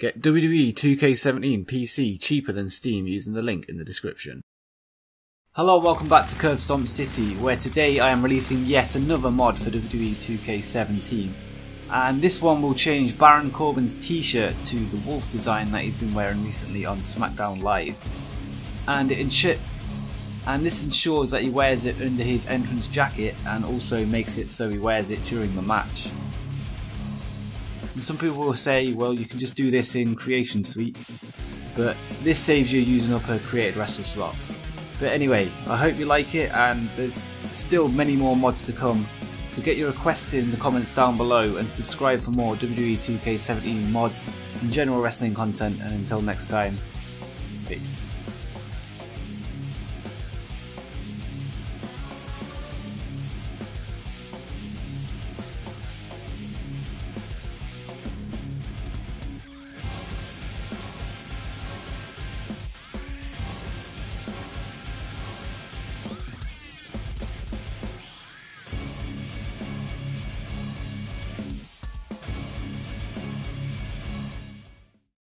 Get WWE 2K17 PC cheaper than Steam using the link in the description. Hello, welcome back to Curb City, where today I am releasing yet another mod for WWE 2K17. And this one will change Baron Corbin's t-shirt to the wolf design that he's been wearing recently on SmackDown Live. And it and this ensures that he wears it under his entrance jacket and also makes it so he wears it during the match. And some people will say, well, you can just do this in Creation Suite, but this saves you using up a created wrestle slot. But anyway, I hope you like it, and there's still many more mods to come. So get your requests in the comments down below and subscribe for more WWE 2K17 mods and general wrestling content. And until next time, peace.